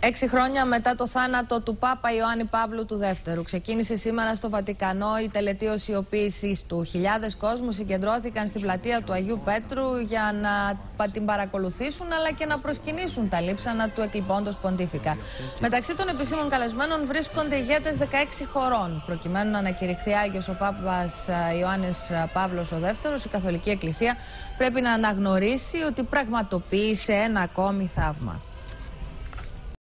Έξι χρόνια μετά το θάνατο του Πάπα Ιωάννη Παύλου του Δεύτερου, ξεκίνησε σήμερα στο Βατικανό η τελετή οσιοποίησή του. Χιλιάδες κόσμου συγκεντρώθηκαν στην πλατεία του Αγίου Πέτρου για να την παρακολουθήσουν αλλά και να προσκυνήσουν τα λείψανα του εκλειπώντος Ποντίφικα. Μεταξύ των επισήμων καλεσμένων βρίσκονται ηγέτες 16 χωρών. Προκειμένου να ανακηρυχθεί Άγιος ο Πάπας ε, Ιωάννης ε, Παύλος ο Δεύτερος, η Καθολική Εκκλησία πρέπει να αναγνωρίσει ότι πραγματοποίησε ένα ακόμη θαύμα.